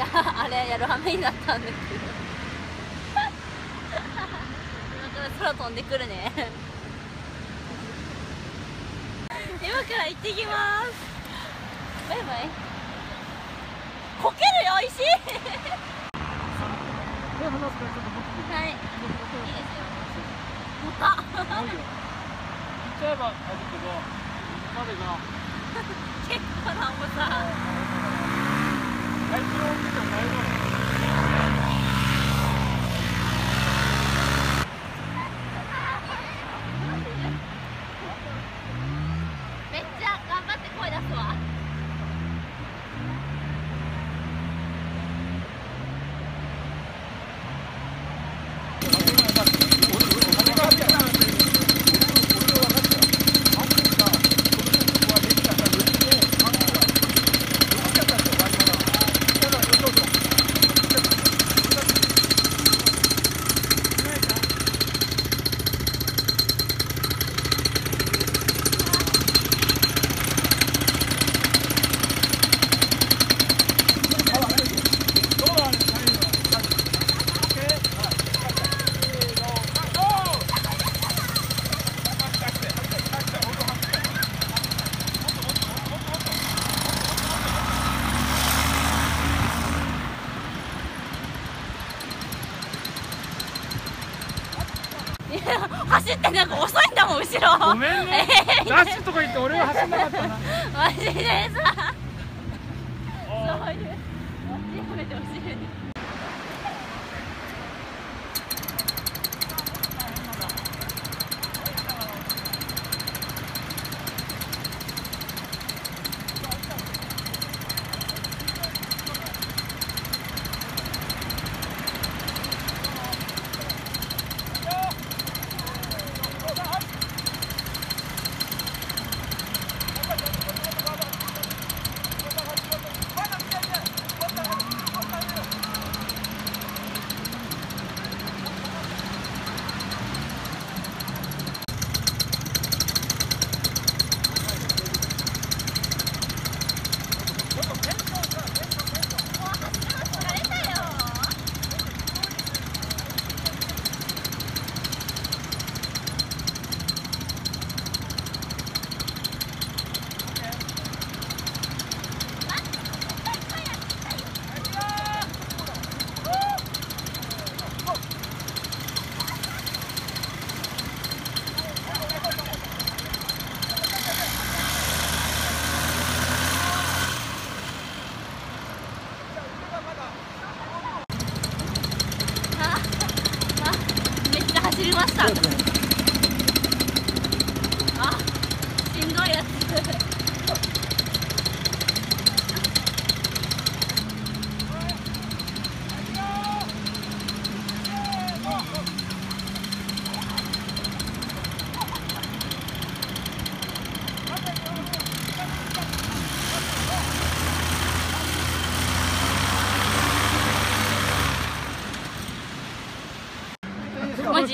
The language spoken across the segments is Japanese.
じゃああれやるはめになったんだけど。今から空飛んでくるね。今から行ってきます。バイバイ。こけるよ石。はい。い。いですよ。行っちゃえばあるけどまでが 結構な重さ体調を見ても大丈夫めっちゃ頑張って声出すわいや走ってなんか遅いんだもん後ろ。ごめんね。え ーダッシュとか言って俺は走んなかったな。マジでさ。そういう。やめてほしい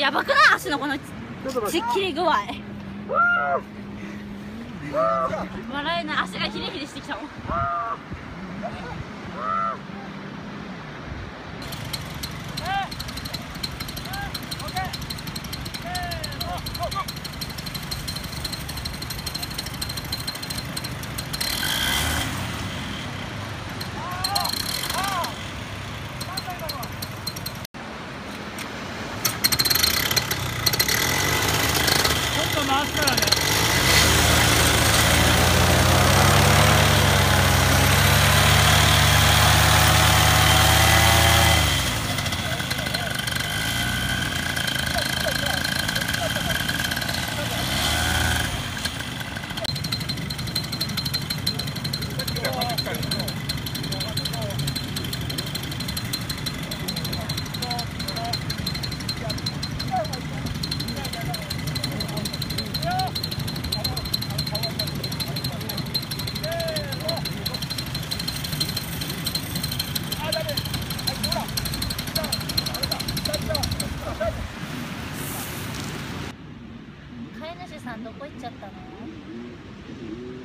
やばくない？足のこのちちっきり具合。笑えない。足がヒリヒリしてきたもんちゃったの？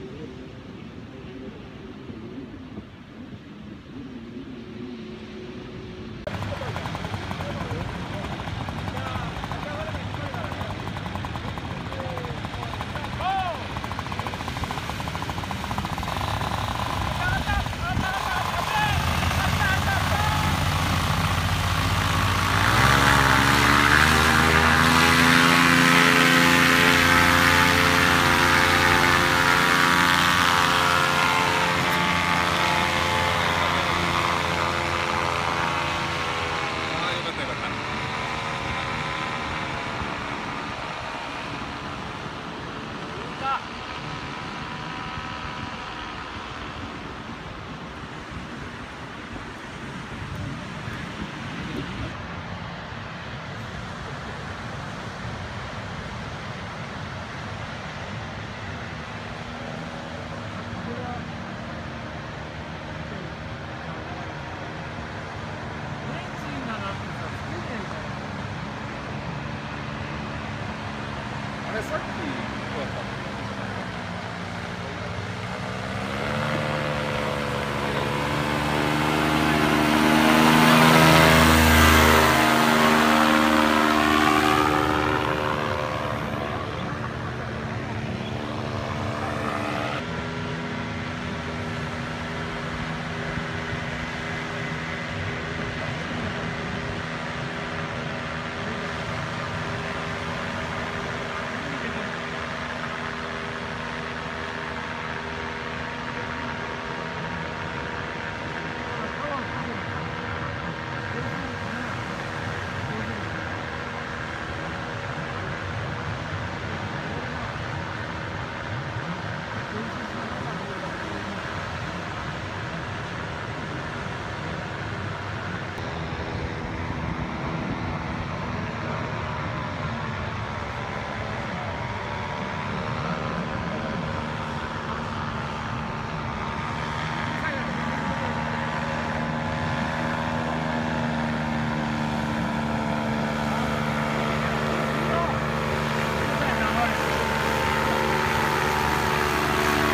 さっきどうやったの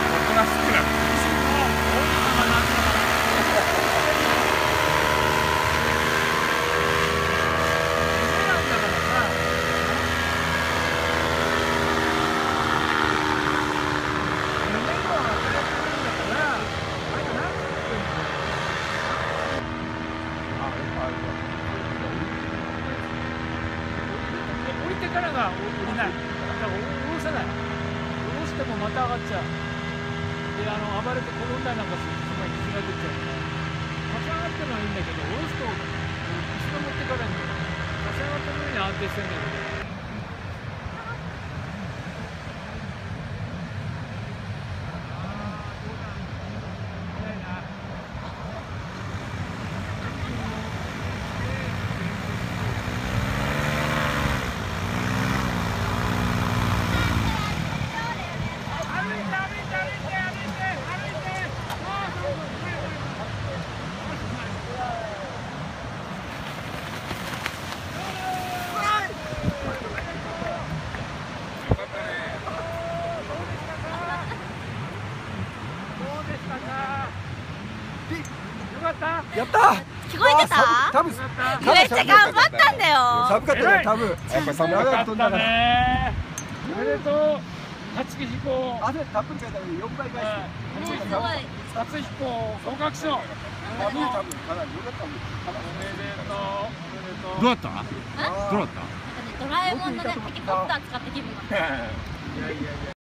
大人好きなの降りてから降りない。だから降ろさない。降ろしてもまた上がっちゃう。で、あの暴れて転んだりなんかするとそこに傷が出ちゃう。立ち上がってるのはいいんだけど、降ろすと後ろ持ってかれるんだよ立ち上がった上に安定してんだけ。どうでしたか。よかった。やった。聞こえてた？多分よかった。めっちゃ頑張ったんだよ。寒かった。よ多分やっぱり寒長かっく飛んだから。ね。おめでとう。初飛行。汗たっぷりかいたら4倍返ねして。すごい初飛行。合格賞。多分多分かなりよかったもんおめでとう。どうだった？どうだった？なんかねドラえもんのねヘリコプター使った気分になったいやいやいや